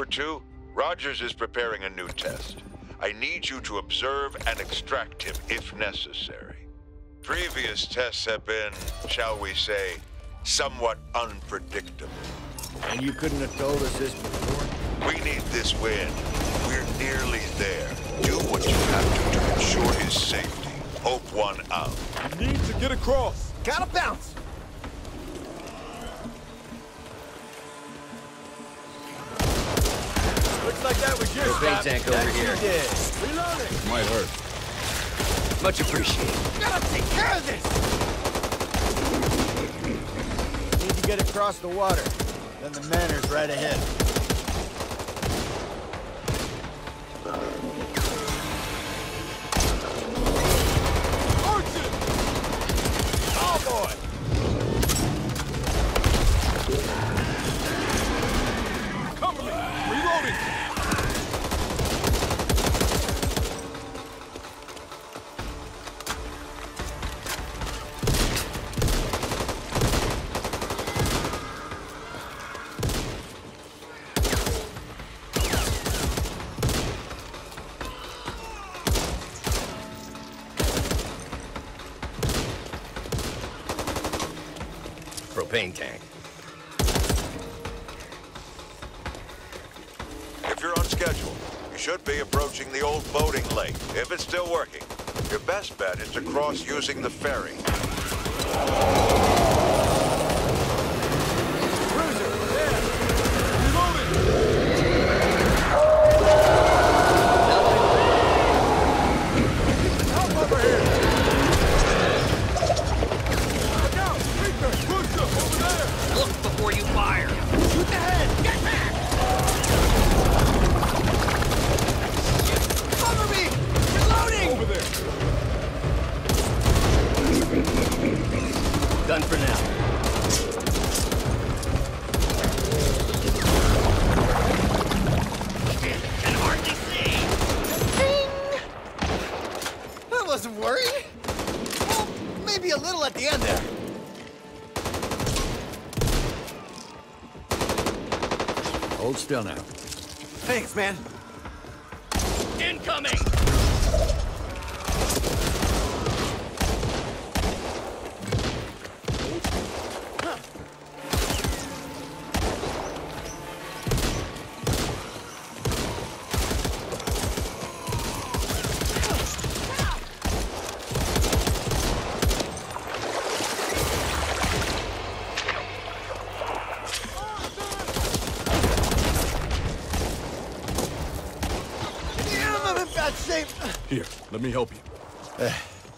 Cooper 2, Rogers is preparing a new test. I need you to observe and extract him if necessary. Previous tests have been, shall we say, somewhat unpredictable. And you couldn't have told us this before? We need this win. We're nearly there. Do what you have to to ensure his safety. Hope one out. You need to get across. Gotta bounce! Looks like that was your Propane stop. tank over That's here. you did. Reloading. Might hurt. Much appreciated. Gotta take care of this! Need to get across the water. Then the manor's right ahead. Propane tank. If you're on schedule, you should be approaching the old boating lake, if it's still working. Your best bet is to cross using the ferry. Still now. Thanks, man. Incoming! Let me help you.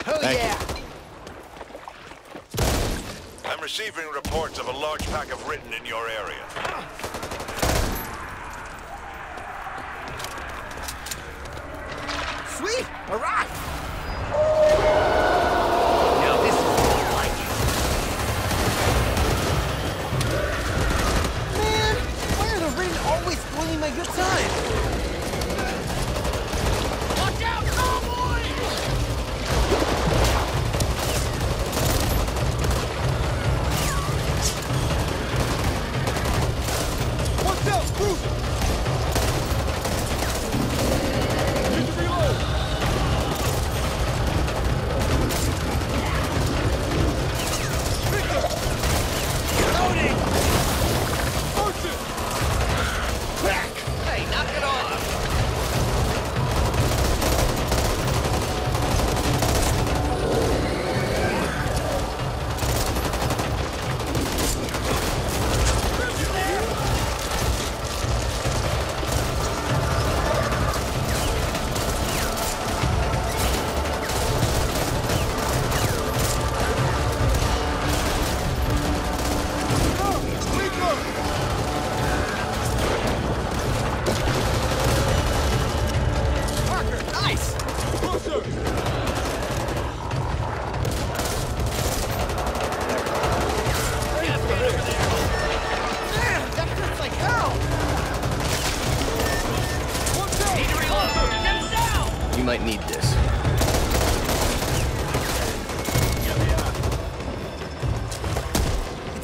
Oh, yeah. I'm receiving reports of a large pack of Ridden in your area. Sweet. All right.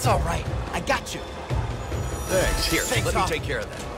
All right. I got you. Thanks. Here, Thanks, let Tom. me take care of that.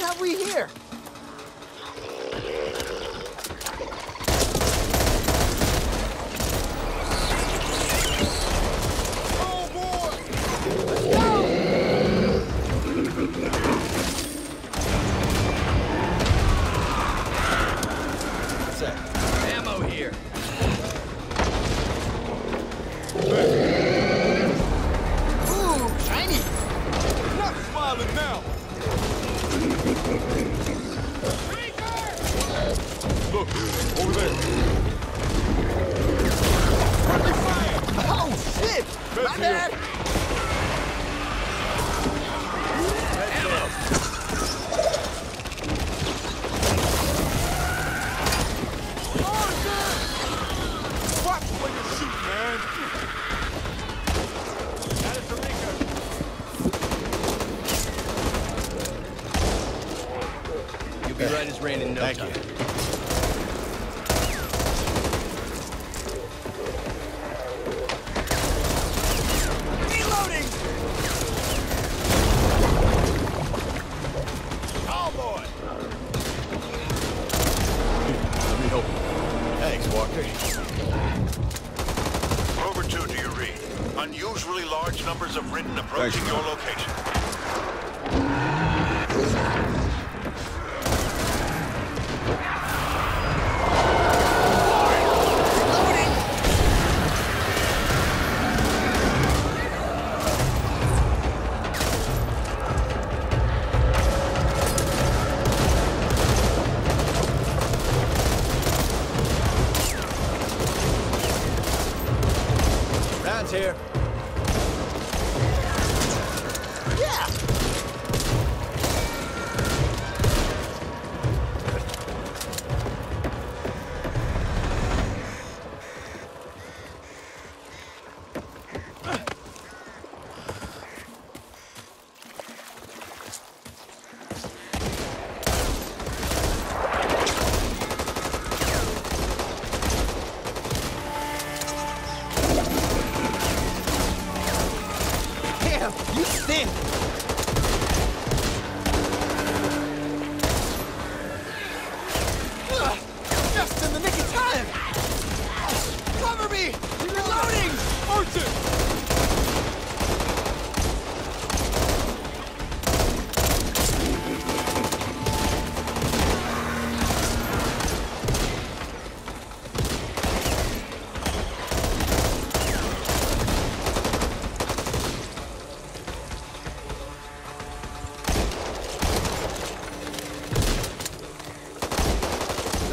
have we here? right as in no Thank time. You.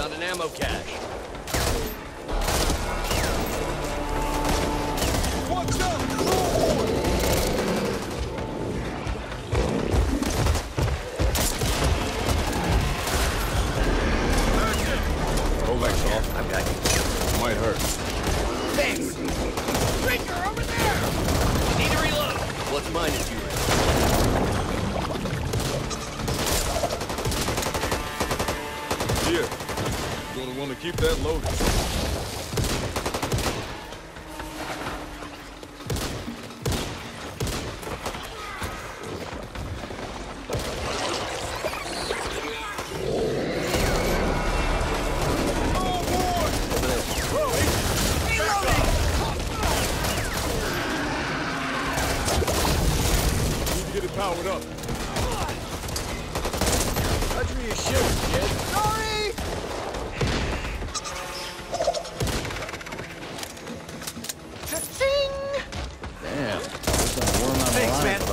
Found an ammo cache. What's up? shoulder.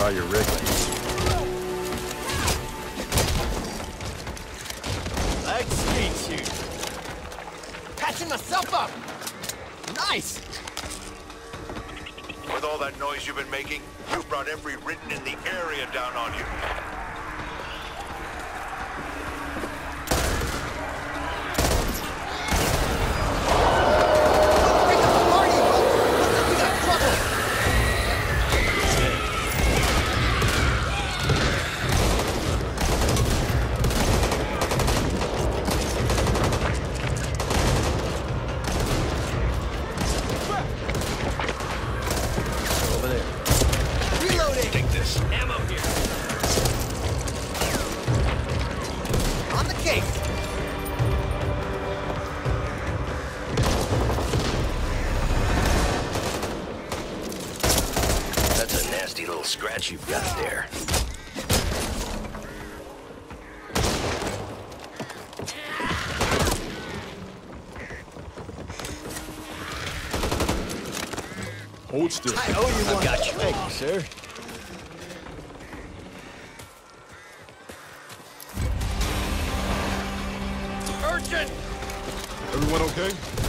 all your wriggling. You. Patching myself up. Nice. With all that noise you've been making, you've brought every Ridden in the area down on you. nasty little scratch you've got there. Hold still. I owe you one. I got you. Thank you, sir. Urgent! Everyone okay?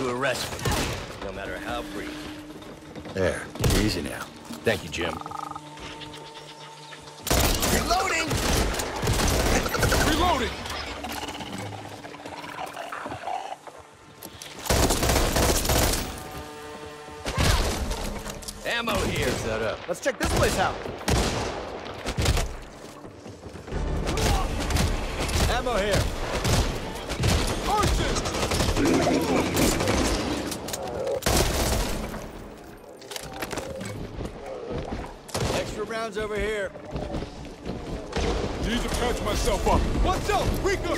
To a respite, no matter how brief. There. Easy now. Thank you, Jim. Reloading. Reloading! Ammo here. That up. Let's check this place out. Ammo here. Extra rounds over here. Need to patch myself up. What's up? Rico!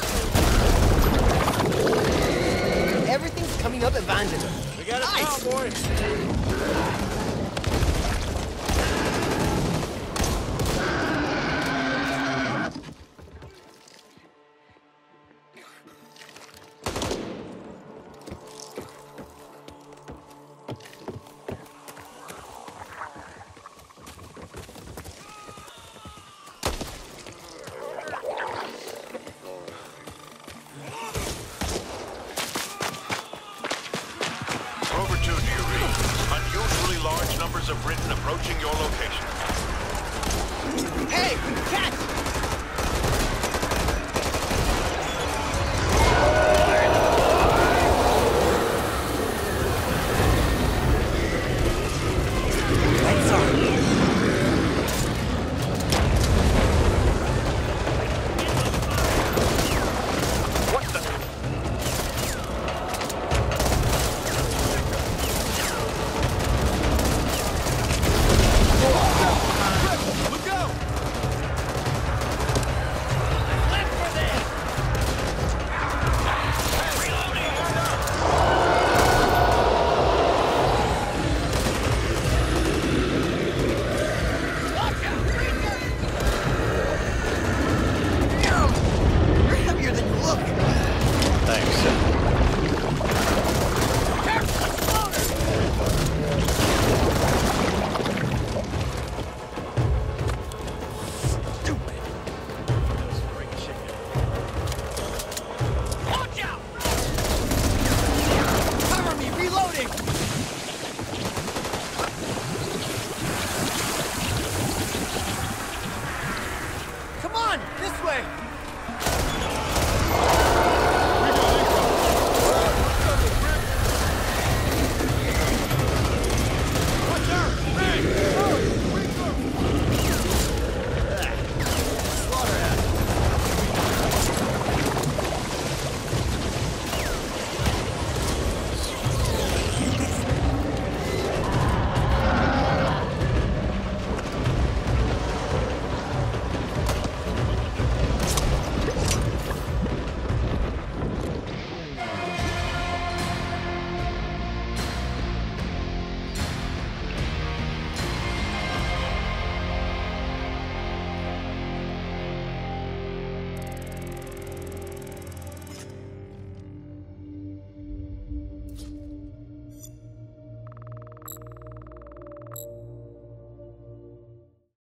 Everything's coming up at Evangelo. We got it Nice. now, boys.